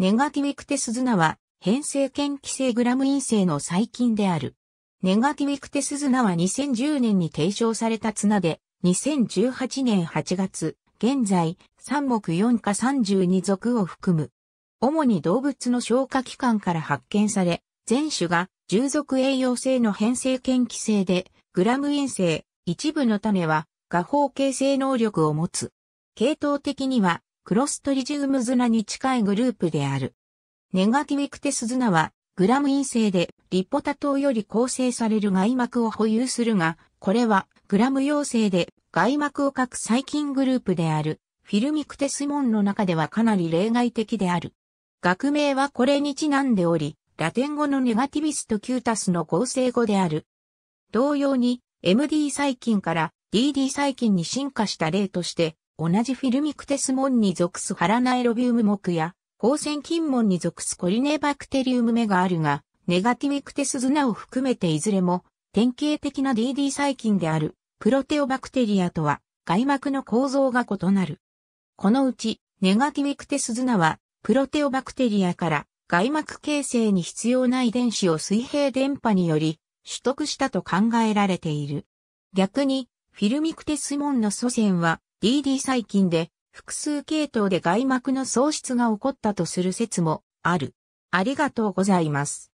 ネガティビクテスズナは変性検気性グラム陰性の細菌である。ネガティビクテスズナは2010年に提唱された綱で、2018年8月、現在、3目4か32属を含む。主に動物の消化器官から発見され、全種が従属栄養性の変性検気性で、グラム陰性、一部の種は、画法形成能力を持つ。系統的には、クロストリジウムズナに近いグループである。ネガティビクテスズナは、グラム陰性でリポタ糖より構成される外膜を保有するが、これはグラム陽性で外膜を核細菌グループであるフィルミクテスモンの中ではかなり例外的である。学名はこれにちなんでおり、ラテン語のネガティビスとキュータスの合成語である。同様に MD 細菌から DD 細菌に進化した例として、同じフィルミクテスモンに属すハラナエロビウム目や光線菌門に属すコリネバクテリウム目があるが、ネガティビクテスズナを含めていずれも、典型的な DD 細菌である、プロテオバクテリアとは、外膜の構造が異なる。このうち、ネガティビクテスズナは、プロテオバクテリアから外膜形成に必要な遺伝子を水平電波により取得したと考えられている。逆に、フィルミクテスモンの祖先は DD 細菌で複数系統で外膜の喪失が起こったとする説もある。ありがとうございます。